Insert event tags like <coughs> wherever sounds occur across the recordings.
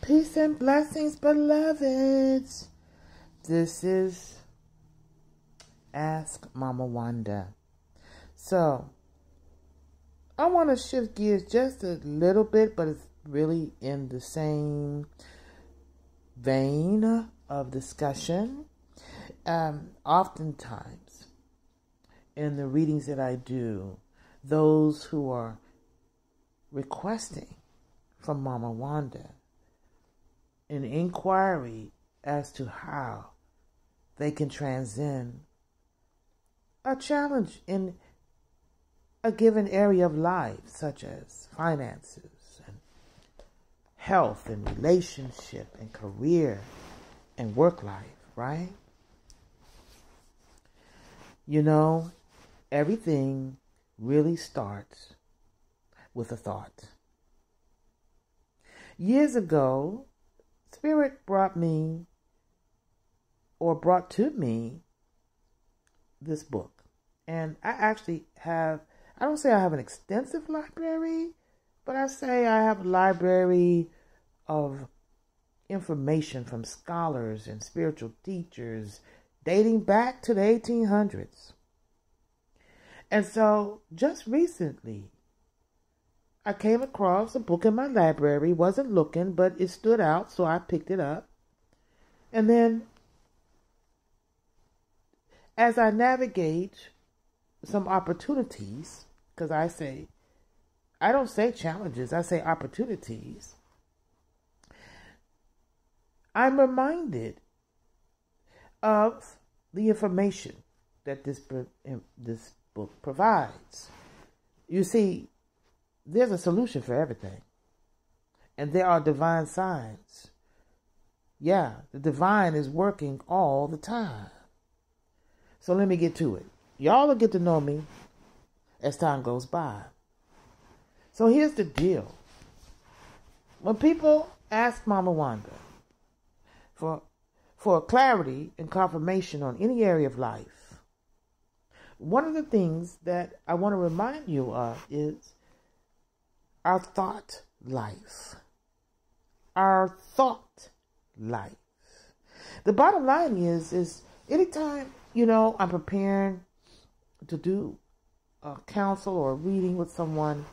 Peace and blessings, beloveds. This is Ask Mama Wanda. So, I want to shift gears just a little bit, but it's really in the same vein of discussion. Um, oftentimes, in the readings that I do, those who are requesting from Mama Wanda an inquiry as to how they can transcend a challenge in a given area of life, such as finances and health and relationship and career and work life, right? You know, everything really starts with a thought. Years ago, Spirit brought me or brought to me this book. And I actually have, I don't say I have an extensive library, but I say I have a library of information from scholars and spiritual teachers dating back to the 1800s. And so just recently, I came across a book in my library, wasn't looking, but it stood out, so I picked it up. And then, as I navigate some opportunities, because I say, I don't say challenges, I say opportunities, I'm reminded of the information that this, this book provides. You see, there's a solution for everything. And there are divine signs. Yeah, the divine is working all the time. So let me get to it. Y'all will get to know me as time goes by. So here's the deal. When people ask Mama Wanda for for clarity and confirmation on any area of life, one of the things that I want to remind you of is our thought life. Our thought life. The bottom line is, is anytime, you know, I'm preparing to do a counsel or a reading with someone,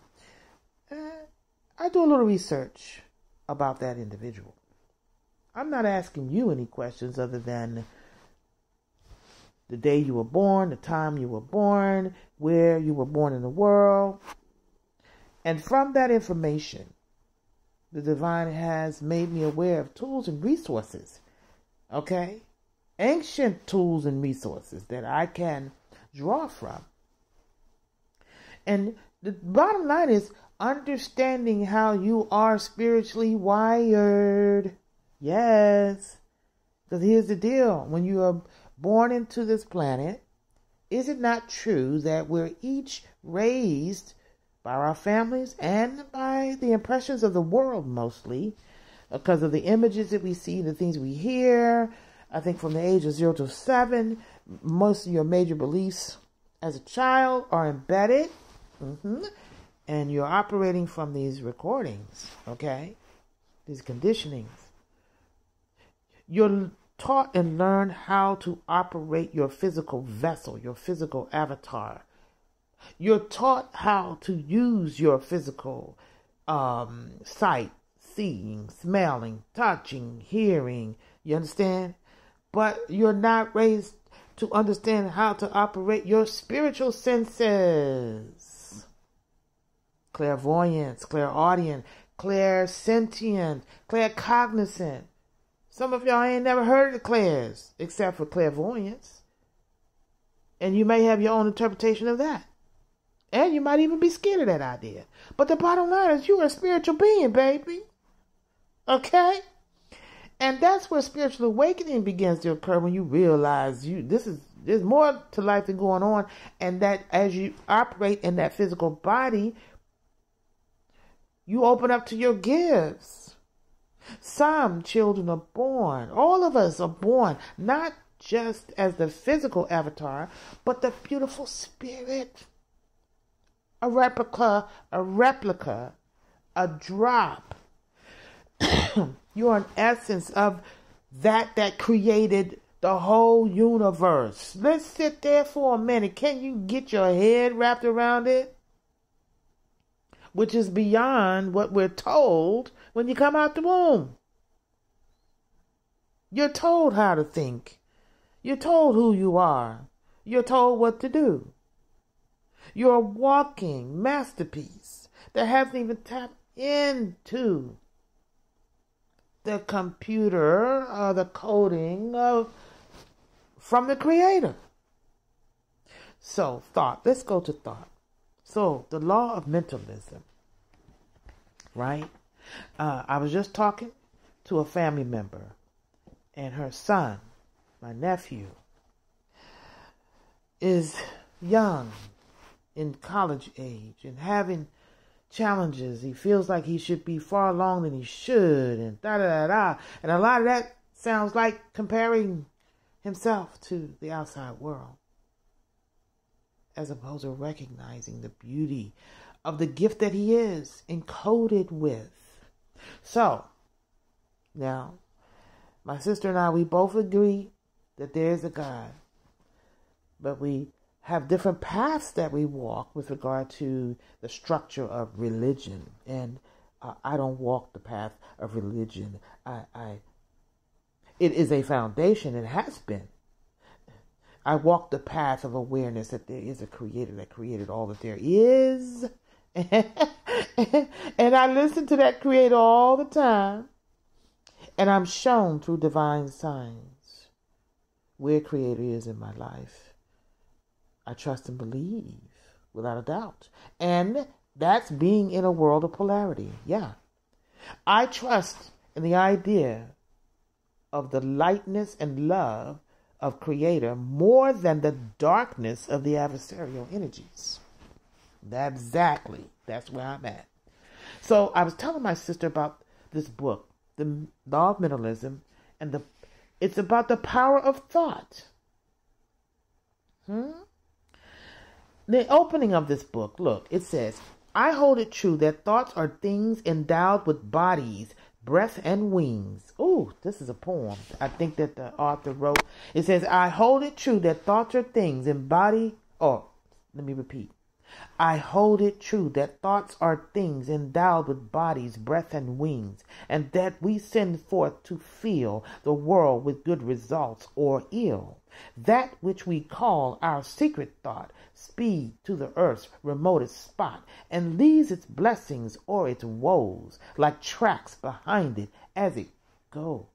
eh, I do a little research about that individual. I'm not asking you any questions other than the day you were born, the time you were born, where you were born in the world, and from that information, the divine has made me aware of tools and resources. Okay? Ancient tools and resources that I can draw from. And the bottom line is understanding how you are spiritually wired. Yes. Because here's the deal when you are born into this planet, is it not true that we're each raised by our families and by the impressions of the world mostly because of the images that we see, the things we hear. I think from the age of zero to seven, most of your major beliefs as a child are embedded. Mm-hmm. And you're operating from these recordings, okay? These conditionings. You're taught and learn how to operate your physical vessel, your physical avatar you're taught how to use your physical um, sight, seeing, smelling, touching, hearing. You understand? But you're not raised to understand how to operate your spiritual senses. Clairvoyance, clairaudient, clairsentient, claircognizant. Some of y'all ain't never heard of clairs except for clairvoyance. And you may have your own interpretation of that. And you might even be scared of that idea. But the bottom line is you're a spiritual being, baby. Okay? And that's where spiritual awakening begins to occur when you realize you this is there's more to life than going on and that as you operate in that physical body you open up to your gifts. Some children are born, all of us are born not just as the physical avatar, but the beautiful spirit a replica, a replica, a drop <coughs> You are an essence of that that created the whole universe. Let's sit there for a minute. Can you get your head wrapped around it? Which is beyond what we're told when you come out the womb. You're told how to think. You're told who you are. You're told what to do. You're a walking masterpiece that hasn't even tapped into the computer or the coding of from the creator. So thought. Let's go to thought. So the law of mentalism, right? Uh, I was just talking to a family member and her son, my nephew, is young in college age and having challenges. He feels like he should be far along than he should, and da da da da. And a lot of that sounds like comparing himself to the outside world, as opposed to recognizing the beauty of the gift that he is encoded with. So, now, my sister and I, we both agree that there is a God, but we have different paths that we walk with regard to the structure of religion. And uh, I don't walk the path of religion. I, I, it is a foundation. It has been. I walk the path of awareness that there is a creator that created all that there is. <laughs> and I listen to that creator all the time. And I'm shown through divine signs where creator is in my life. I trust and believe without a doubt. And that's being in a world of polarity. Yeah. I trust in the idea of the lightness and love of Creator more than the darkness of the adversarial energies. That exactly. That's where I'm at. So I was telling my sister about this book, The Law of Mentalism, and the it's about the power of thought. Hmm? The opening of this book, look, it says, I hold it true that thoughts are things endowed with bodies, breath, and wings. Ooh, this is a poem. I think that the author wrote. It says, I hold it true that thoughts are things embodied. Oh, let me repeat. I hold it true that thoughts are things endowed with bodies, breath, and wings, and that we send forth to fill the world with good results or ill. That which we call our secret thought speed to the earth's remotest spot and leaves its blessings or its woes like tracks behind it as it goes.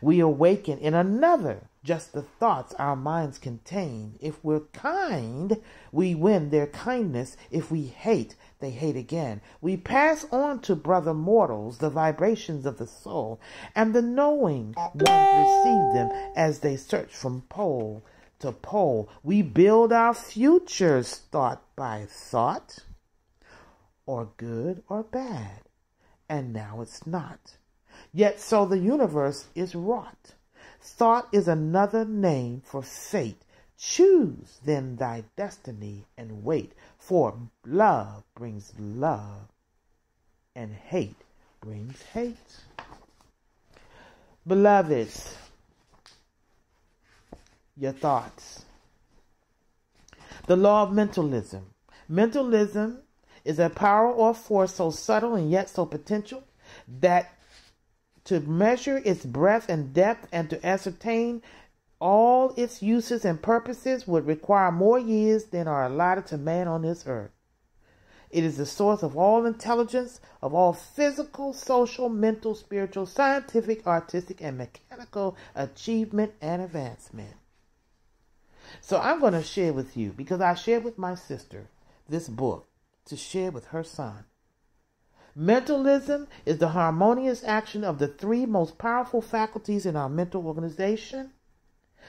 We awaken in another just the thoughts our minds contain. If we're kind, we win their kindness. If we hate, they hate again. We pass on to brother mortals the vibrations of the soul, and the knowing ones receive them as they search from pole to pole. We build our futures thought by thought, or good or bad, and now it's not. Yet so the universe is wrought. Thought is another name for fate. Choose then thy destiny and wait, for love brings love, and hate brings hate. Beloveds, your thoughts. The law of mentalism. Mentalism is a power or force so subtle and yet so potential that to measure its breadth and depth and to ascertain all its uses and purposes would require more years than are allotted to man on this earth. It is the source of all intelligence, of all physical, social, mental, spiritual, scientific, artistic, and mechanical achievement and advancement. So I'm going to share with you, because I shared with my sister this book to share with her son. Mentalism is the harmonious action of the three most powerful faculties in our mental organization.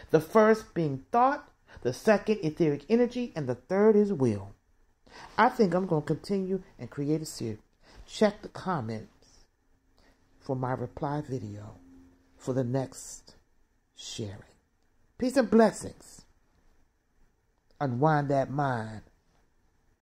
The first being thought, the second etheric energy, and the third is will. I think I'm going to continue and create a series. Check the comments for my reply video for the next sharing. Peace and blessings. Unwind that mind